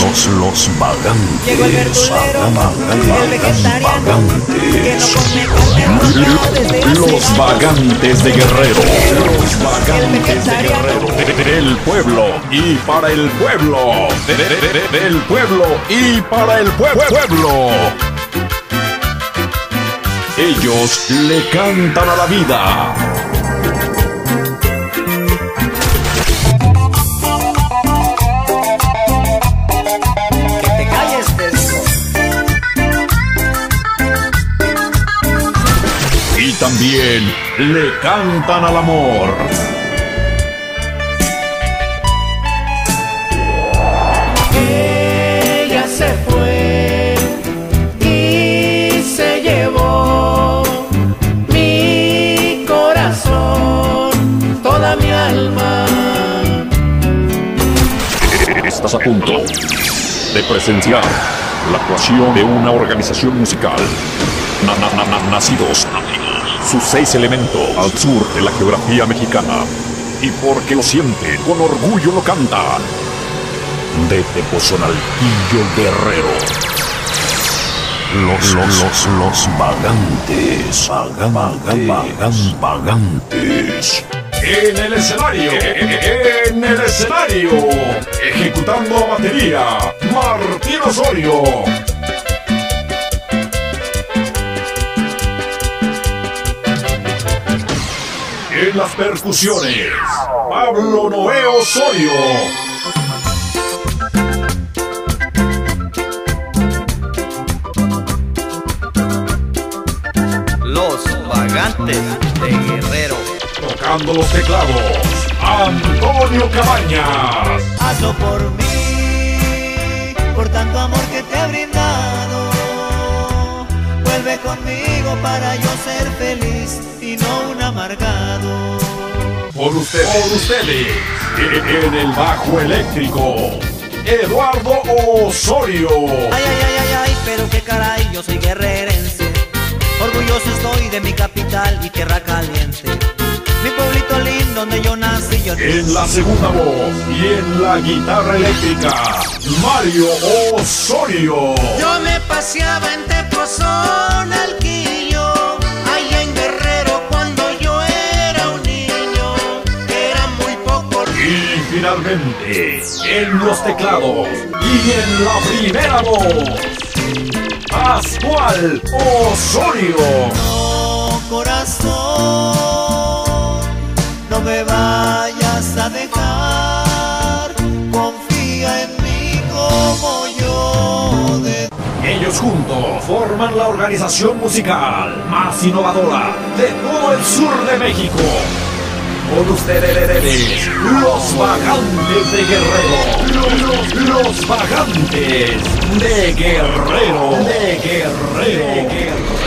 los, los vagantes. Llegó el verdulero, Vagan- el vegetariano, que no come vagantes. carne desde hace Los vagantes de Guerrero. Los vagantes de Guerrero. De- Del pueblo y para el pueblo. De- de- de- de- Del pueblo y para el pue- pueblo. Ellos le cantan a la vida. También le cantan al amor. Ella se fue y se llevó mi corazón, toda mi alma. Estás a punto de presenciar la actuación de una organización musical. Na- na- na- na- nacidos, sus seis elementos al sur de la geografía mexicana. Y porque lo siente, con orgullo lo canta. De Tepozonaltillo Guerrero. Los, los, los, los vagantes, vagan, vagan, vagan, vagantes. En el escenario, en el escenario, ejecutando batería, Martín Osorio. En las percusiones, Pablo Noé Osorio. Los vagantes de Guerrero. Tocando los teclados, Antonio Cabañas. Hazlo por mí, por tanto amor que te he brindado. Vuelve conmigo para yo ser feliz y no amargado. Por ustedes, por ustedes, en el bajo eléctrico, Eduardo Osorio. Ay, ay, ay, ay, ay, pero qué caray, yo soy guerrerense. Orgulloso estoy de mi capital y tierra caliente. Mi pueblito lindo donde yo nací, yo En la segunda voz y en la guitarra eléctrica, Mario Osorio. Yo me paseaba en Tepozón, Alquillo, En los teclados y en la primera voz, Pascual Osorio. No, corazón, no me vayas a dejar. Confía en mí como yo de Ellos juntos forman la organización musical más innovadora de todo el sur de México. Con ustedes, los vagantes de Guerrero. Los, los, los vagantes de Guerrero. De Guerrero. De Guerrero.